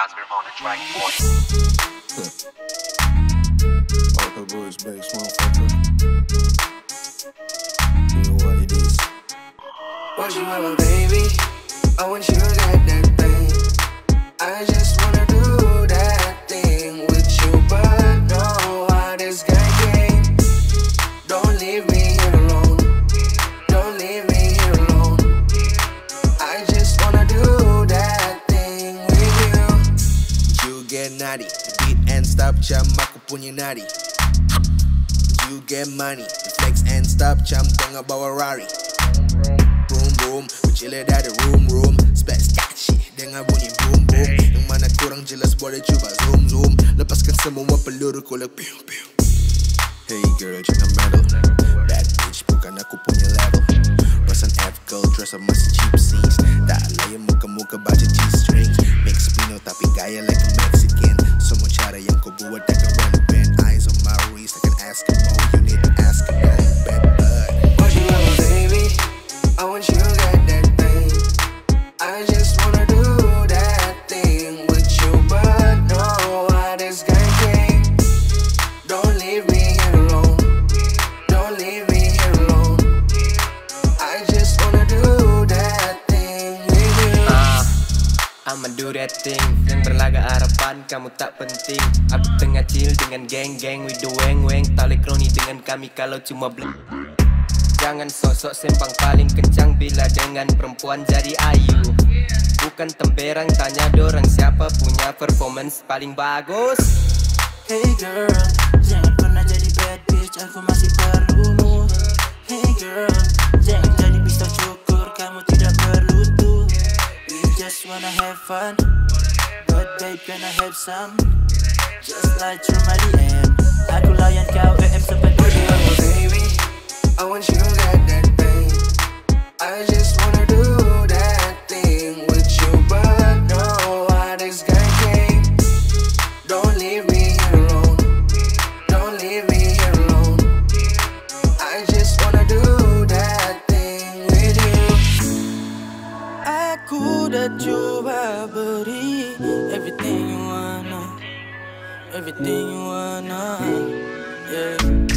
Asmir on the track, boy. All the boys bass, motherfucker. You know what it is. Want you my baby? I want you naughty, beat and stop, jam aku punya nadi. You get money, flex and stop, jam tengah bawa Rari. Boom boom, bercila dari room room, space catchy dengan bunyi boom boom. Yang mana kurang jelas boleh cuba zoom zoom, lepaskan semua peluru kolak piu piu. Hey girl, jangan meddle Bad bitch bukan aku punya level Perasaan F girl dress up masih cheap seats Tak layan muka-muka baca G-string Mix Pino tapi gaya like a Mexican got a young boy that can run bend. Eyes on my wrist, I can ask him. Oh, you need to ask him. Oh, I'ma do that thing. Yang berlaga harapan kamu tak penting. Aku tengah chill dengan geng-geng We do weng-weng. Boleh kroni dengan kami kalau cuma beli Jangan sosok sempang paling kencang Bila dengan perempuan jadi ayu. Bukan temperang tanya dorang Siapa punya performance paling bagus. Hey girl, jangan pernah jadi bad bitch, aku masih perlumu Hey girl, jangan jadi pistol cukur, wanna have fun, but babe can I have some? Just like through my DM, aku layan kau Aku you have, beri everything you wanna, everything you wanna, yeah.